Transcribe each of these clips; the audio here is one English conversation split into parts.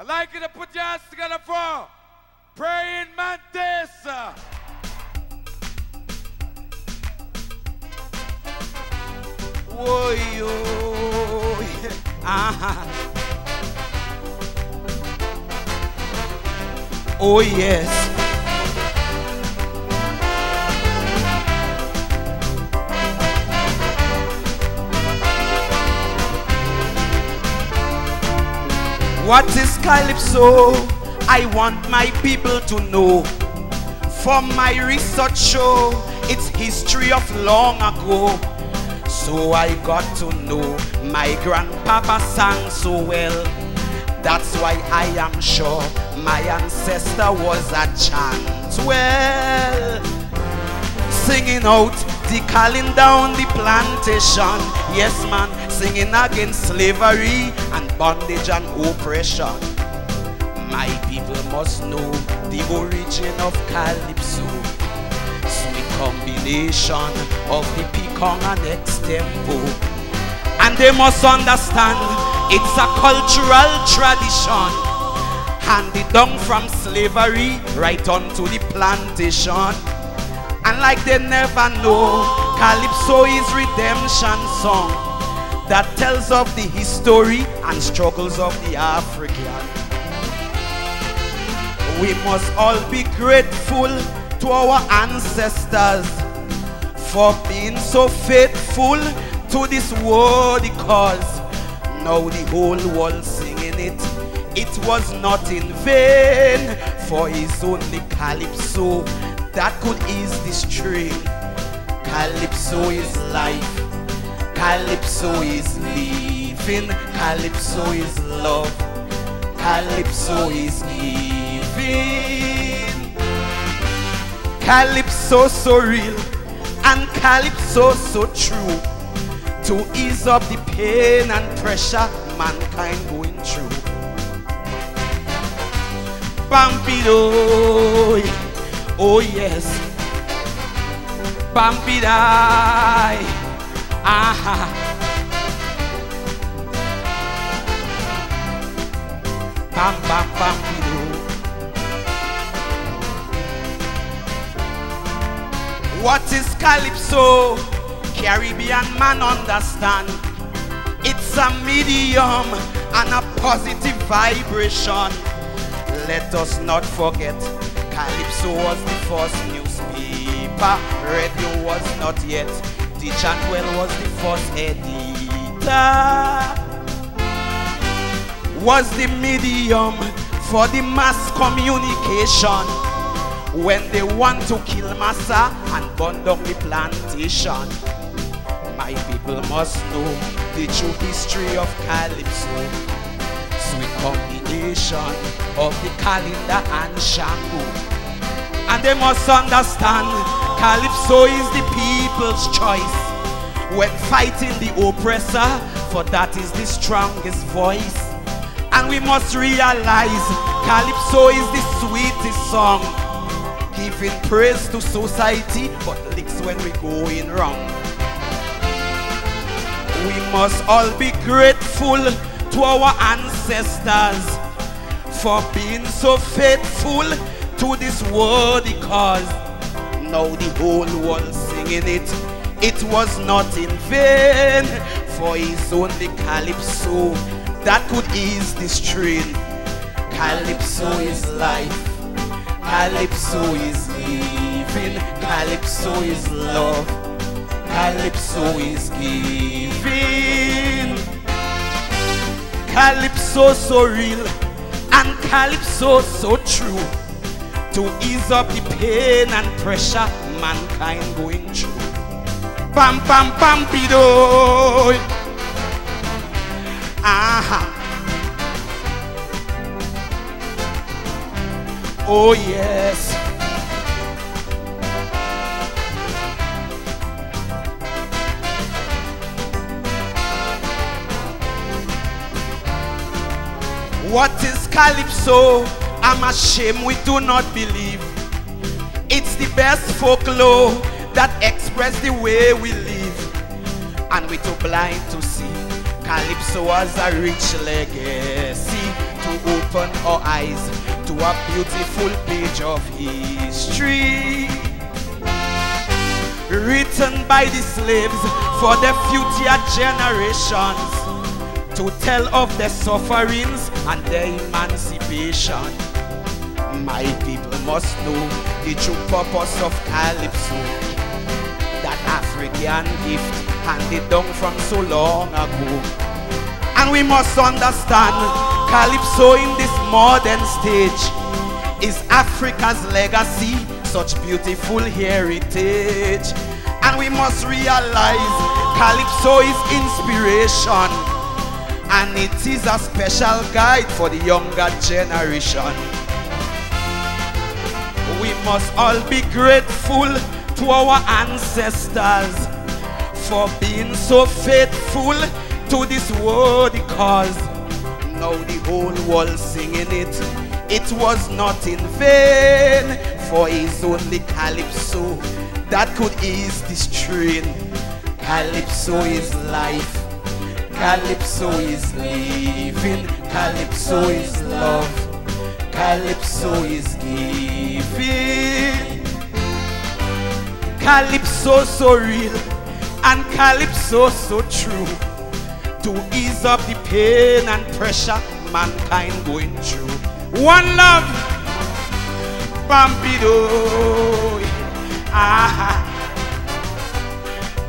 I'd like you to put your hands together for Praying Mantis. Whoa, yo. Uh-huh. Oh, yes. What is Calypso? I want my people to know. From my research show, it's history of long ago. So I got to know my grandpapa sang so well. That's why I am sure my ancestor was a chantwell, singing out the calling down the plantation. Yes, man, singing against slavery and bondage and oppression. My people must know the origin of calypso. Sweet combination of the picong and extempo. And they must understand it's a cultural tradition. Handed down from slavery right onto the plantation. And like they never know, Calypso is redemption song that tells of the history and struggles of the African. We must all be grateful to our ancestors for being so faithful to this worthy cause. Now the whole world singing it. It was not in vain, for it's only Calypso that could ease this strain. Calypso is life, Calypso is living, Calypso is love, Calypso is giving. Calypso so real and Calypso so true to ease up the pain and pressure mankind going through. Bambido, oh yes, Bambidai, aha. Bam bam bambido. What is calypso? Caribbean man understand. It's a medium and a positive vibration. Let us not forget, Calypso was the first newspaper. Radio was not yet. The Chantwell was the first editor. Was the medium for the mass communication when they want to kill massa and burn down the plantation. My people must know the true history of Calypso. Of the calendar and shampoo. And they must understand Calypso is the people's choice. When fighting the oppressor, for that is the strongest voice. And we must realize Calypso is the sweetest song. Giving praise to society, but licks when we going wrong. We must all be grateful to our ancestors for being so faithful to this worthy cause. Now the whole world singing it. It was not in vain, for it's only Calypso that could ease the strain. Calypso is life, Calypso is living, Calypso is love, Calypso is giving. Calypso so real and Calypso so true to ease up the pain and pressure mankind going through. Bam bam bam bido. Aha. Oh yes. What is Calypso? I'm ashamed we do not believe. It's the best folklore that express the way we live. And we too blind to see Calypso has a rich legacy to open our eyes to a beautiful page of history written by the slaves for the future generations to tell of their sufferings and their emancipation. My people must know the true purpose of Calypso, that African gift handed down from so long ago. And we must understand Calypso in this modern stage is Africa's legacy such beautiful heritage. And we must realize Calypso is inspiration. And it is a special guide for the younger generation. We must all be grateful to our ancestors for being so faithful to this worthy cause. Now the whole world singing it. It was not in vain for it's only Calypso that could ease this strain. Calypso is life, Calypso is living, Calypso is love, Calypso is giving. Calypso so real and Calypso so true to ease up the pain and pressure mankind going through. One love. Pampido. Ah.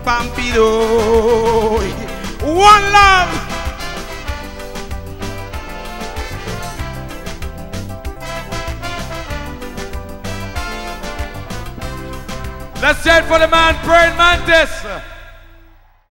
Pampido. One love. Let's it for the man, Praying Mantis.